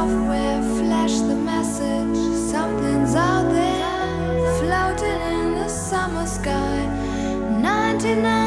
software, flash the message. Something's out there, floating in the summer sky. 99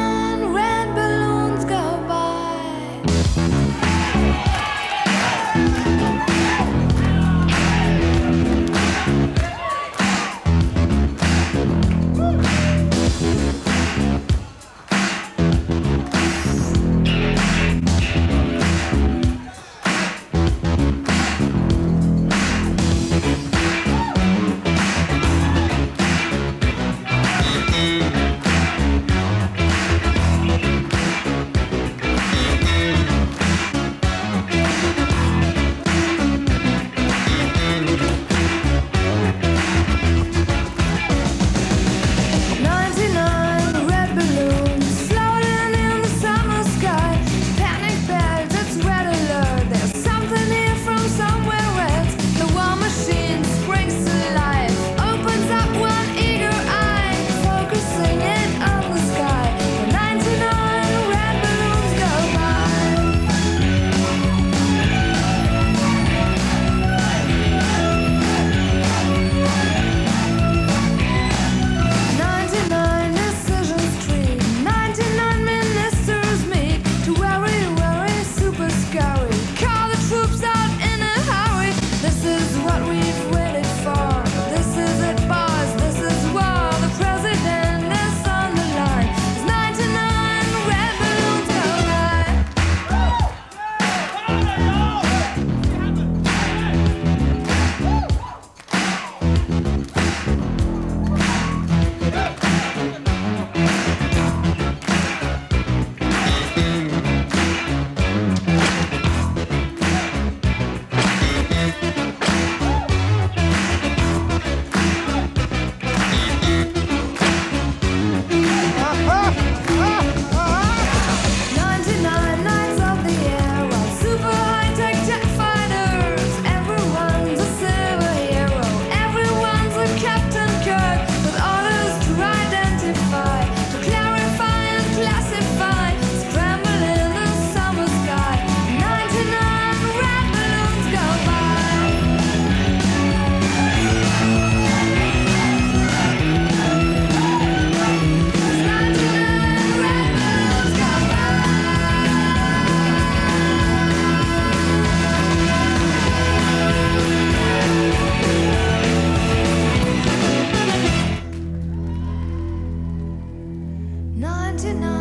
Ninety-nine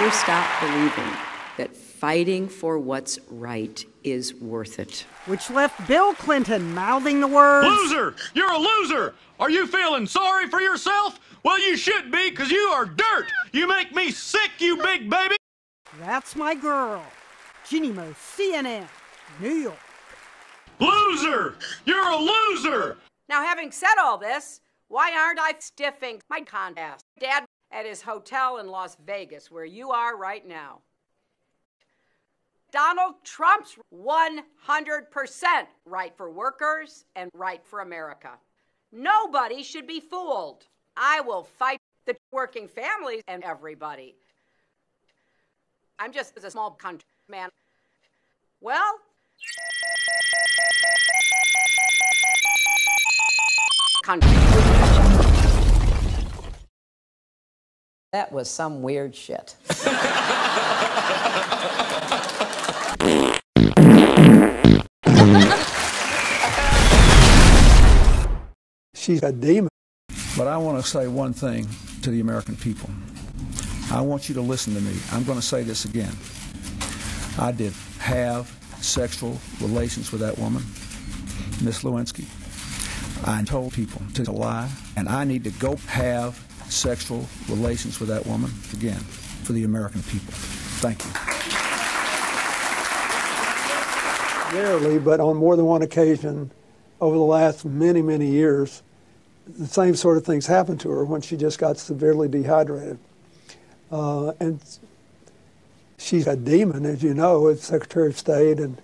Never stop believing that fighting for what's right is worth it. which left Bill Clinton mouthing the words Loser! You're a loser! Are you feeling sorry for yourself? Well, you should be, because you are dirt! You make me sick, you big baby! That's my girl. Jeanne Moos, CNN, New York. Loser! You're a loser! Now, having said all this, why aren't I stiffing my contest? Dad at his hotel in Las Vegas, where you are right now. Donald Trump's 100% right for workers and right for America. Nobody should be fooled. I will fight the working families and everybody. I'm just a small country man. Well, country. That was some weird shit. She's a demon. But I want to say one thing to the American people. I want you to listen to me. I'm going to say this again. I did have sexual relations with that woman, Miss Lewinsky. I told people to lie, and I need to go have sexual relations with that woman again for the American people. Thank you. Rarely, but on more than one occasion over the last many, many years, the same sort of things happened to her when she just got severely dehydrated. Uh, and she's a demon, as you know, as Secretary of State and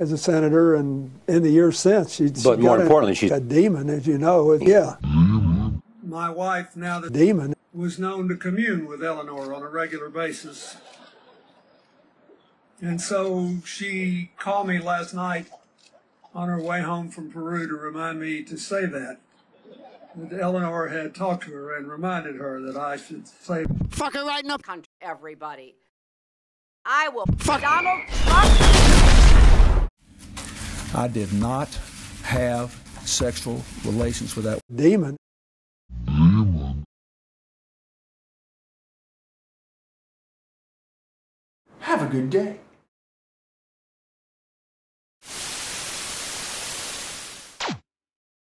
as a senator, and in the years since, she, But she more got a- importantly, she's- a demon, as you know. Yeah. My wife, now the demon, was known to commune with Eleanor on a regular basis. And so she called me last night on her way home from Peru to remind me to say that. That Eleanor had talked to her and reminded her that I should say Fuck her right in the country. Everybody. I will. Donald Trump. I did not have sexual relations with that demon. Have a good day.